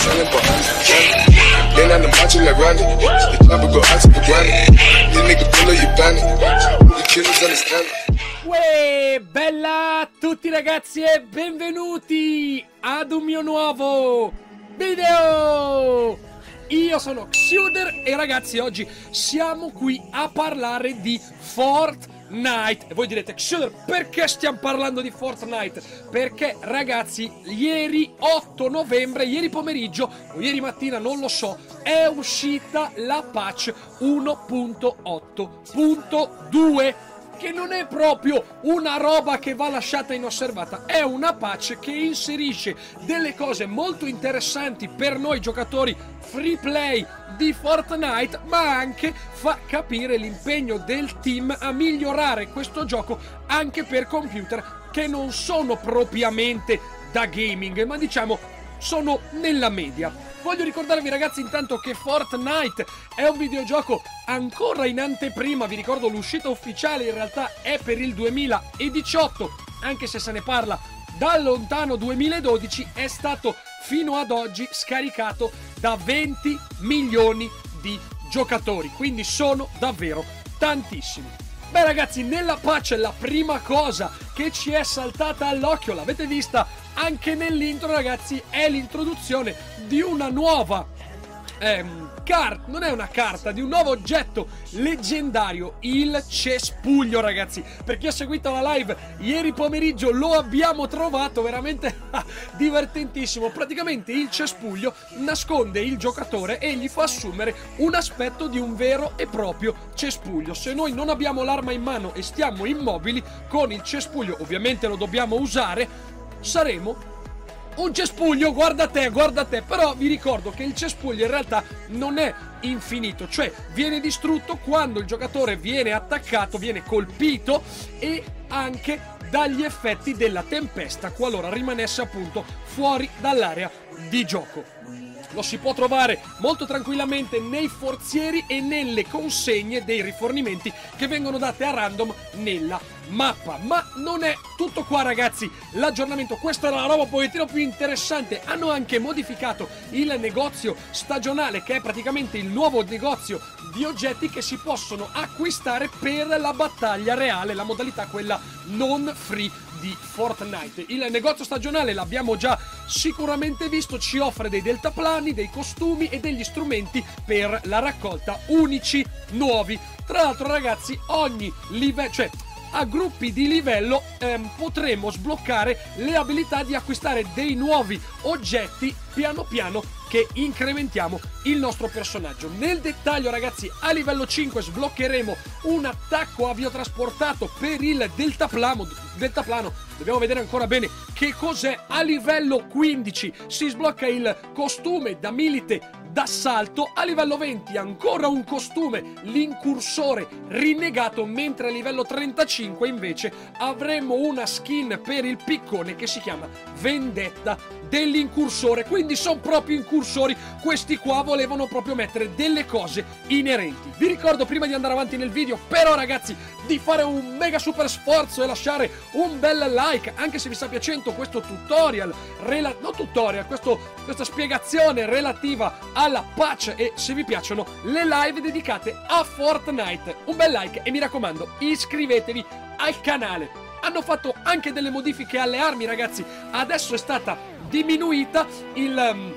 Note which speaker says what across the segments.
Speaker 1: Selling behind the Then I'm watching like Ronnie. The chopper go out to the granny. This nigga pull up your fanny. The killers understand.
Speaker 2: Uè, bella a tutti ragazzi e benvenuti ad un mio nuovo video! Io sono Xuder e ragazzi oggi siamo qui a parlare di Fortnite E voi direte Xuder perché stiamo parlando di Fortnite? Perché ragazzi ieri 8 novembre, ieri pomeriggio o ieri mattina non lo so È uscita la patch 1.8.2 che non è proprio una roba che va lasciata inosservata, è una patch che inserisce delle cose molto interessanti per noi giocatori free play di Fortnite, ma anche fa capire l'impegno del team a migliorare questo gioco anche per computer che non sono propriamente da gaming, ma diciamo sono nella media. Voglio ricordarvi ragazzi intanto che Fortnite è un videogioco ancora in anteprima, vi ricordo l'uscita ufficiale in realtà è per il 2018, anche se se ne parla dal lontano. 2012, è stato fino ad oggi scaricato da 20 milioni di giocatori, quindi sono davvero tantissimi. Beh ragazzi, nella patch la prima cosa che ci è saltata all'occhio, l'avete vista anche nell'intro ragazzi, è l'introduzione di una nuova ehm, carta, non è una carta, di un nuovo oggetto leggendario, il cespuglio ragazzi. Per chi ha seguito la live ieri pomeriggio lo abbiamo trovato veramente divertentissimo. Praticamente il cespuglio nasconde il giocatore e gli fa assumere un aspetto di un vero e proprio cespuglio. Se noi non abbiamo l'arma in mano e stiamo immobili, con il cespuglio ovviamente lo dobbiamo usare, saremo un cespuglio, guarda te, guarda te. Però vi ricordo che il cespuglio in realtà non è infinito, cioè viene distrutto quando il giocatore viene attaccato, viene colpito e anche dagli effetti della tempesta qualora rimanesse appunto fuori dall'area di gioco lo si può trovare molto tranquillamente nei forzieri e nelle consegne dei rifornimenti che vengono date a random nella mappa. Ma non è tutto qua ragazzi, l'aggiornamento, questa è la roba un pochettino più interessante, hanno anche modificato il negozio stagionale che è praticamente il nuovo negozio di oggetti che si possono acquistare per la battaglia reale, la modalità quella non free di Fortnite. Il negozio stagionale l'abbiamo già sicuramente visto, ci offre dei deltaplani, dei costumi e degli strumenti per la raccolta unici nuovi. Tra l'altro ragazzi ogni livello, cioè a gruppi di livello ehm, potremo sbloccare le abilità di acquistare dei nuovi oggetti piano piano che incrementiamo il nostro personaggio. Nel dettaglio ragazzi a livello 5 sbloccheremo un attacco aviotrasportato per il deltaplano, deltaplano. Dobbiamo vedere ancora bene che cos'è. A livello 15 si sblocca il costume da milite d'assalto. A livello 20 ancora un costume, l'incursore rinnegato, mentre a livello 35 invece avremo una skin per il piccone che si chiama Vendetta dell'incursore. Quindi sono proprio incursori. Questi qua volevano proprio mettere delle cose inerenti. Vi ricordo prima di andare avanti nel video, però ragazzi, di fare un mega super sforzo e lasciare un bel like, anche se vi sta piacendo questo tutorial, rela- no tutorial, questo, questa spiegazione relativa alla patch e se vi piacciono le live dedicate a Fortnite. Un bel like e mi raccomando, iscrivetevi al canale. Hanno fatto anche delle modifiche alle armi, ragazzi. Adesso è stata diminuita il... Um,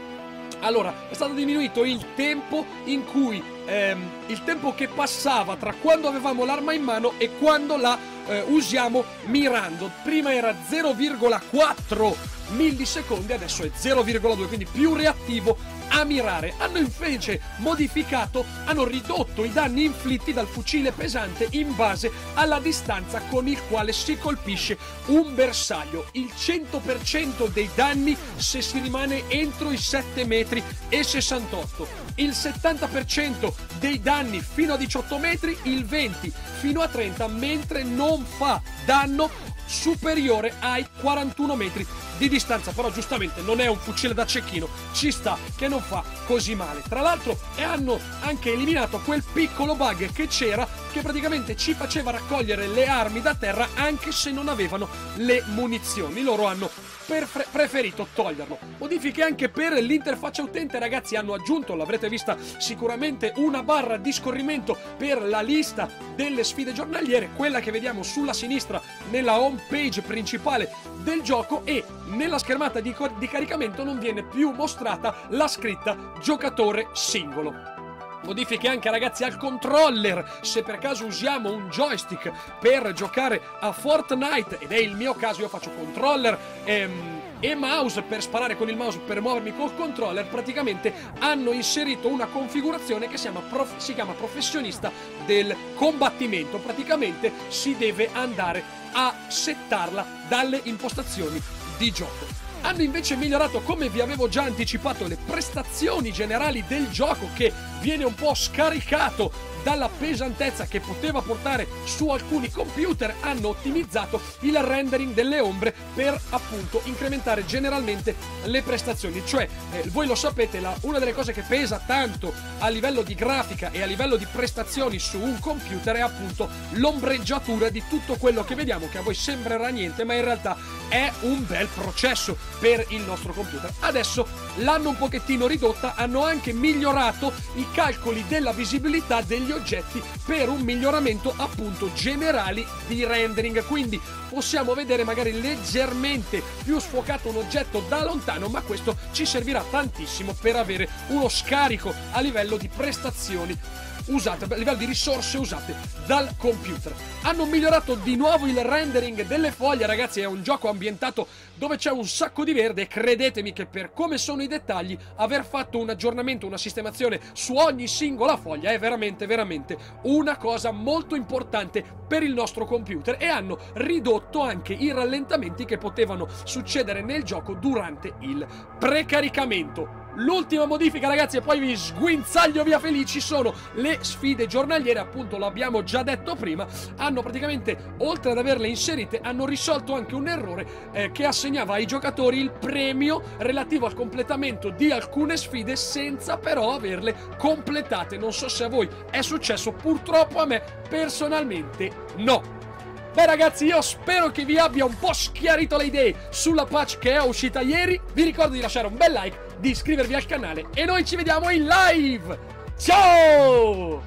Speaker 2: allora, è stato diminuito il tempo in cui ehm, il tempo che passava tra quando avevamo l'arma in mano e quando la eh, usiamo mirando. Prima era 0,4 millisecondi, adesso è 0,2, quindi più reattivo a mirare. Hanno invece modificato, hanno ridotto i danni inflitti dal fucile pesante in base alla distanza con il quale si colpisce un bersaglio. Il 100% dei danni se si rimane entro i 7 metri e 68. Il 70% dei danni fino a 18 metri, il 20 fino a 30, mentre non fa danno superiore ai 41 metri di di distanza, però giustamente non è un fucile da cecchino, ci sta che non fa così male. Tra l'altro hanno anche eliminato quel piccolo bug che c'era che praticamente ci faceva raccogliere le armi da terra anche se non avevano le munizioni. Loro hanno preferito toglierlo. Modifiche anche per l'interfaccia utente, ragazzi, hanno aggiunto, l'avrete vista sicuramente, una barra di scorrimento per la lista delle sfide giornaliere, quella che vediamo sulla sinistra nella home page principale del gioco e nella schermata di, di caricamento non viene più mostrata la scritta giocatore singolo. Modifiche anche ragazzi al controller. Se per caso usiamo un joystick per giocare a Fortnite ed è il mio caso io faccio controller ehm, e mouse per sparare con il mouse per muovermi col controller praticamente hanno inserito una configurazione che si chiama, prof, si chiama professionista del combattimento. Praticamente si deve andare a settarla dalle impostazioni di gioco hanno invece migliorato, come vi avevo già anticipato, le prestazioni generali del gioco che viene un po' scaricato dalla pesantezza che poteva portare su alcuni computer. Hanno ottimizzato il rendering delle ombre per appunto incrementare generalmente le prestazioni. Cioè eh, voi lo sapete la, una delle cose che pesa tanto a livello di grafica e a livello di prestazioni su un computer è appunto l'ombreggiatura di tutto quello che vediamo che a voi sembrerà niente ma in realtà è un bel processo per il nostro computer. Adesso l'hanno un pochettino ridotta hanno anche migliorato i calcoli della visibilità degli oggetti per un miglioramento appunto generali di rendering. Quindi possiamo vedere magari leggermente più sfocato un oggetto da lontano ma questo ci servirà tantissimo per avere uno scarico a livello di prestazioni usate, a livello di risorse usate dal computer. Hanno migliorato di nuovo il rendering delle foglie, ragazzi, è un gioco ambientato dove c'è un sacco di verde e credetemi che per come sono i dettagli, aver fatto un aggiornamento, una sistemazione su ogni singola foglia è veramente, veramente una cosa molto importante per il nostro computer e hanno ridotto anche i rallentamenti che potevano succedere nel gioco durante il precaricamento. L'ultima modifica, ragazzi, e poi vi sguinzaglio via felici, sono le sfide giornaliere, appunto l'abbiamo già detto prima, hanno praticamente, oltre ad averle inserite, hanno risolto anche un errore eh, che assegnava ai giocatori il premio relativo al completamento di alcune sfide senza però averle completate. Non so se a voi è successo, purtroppo a me personalmente no. Beh ragazzi io spero che vi abbia un po' schiarito le idee sulla patch che è uscita ieri Vi ricordo di lasciare un bel like, di iscrivervi al canale e noi ci vediamo in live Ciao!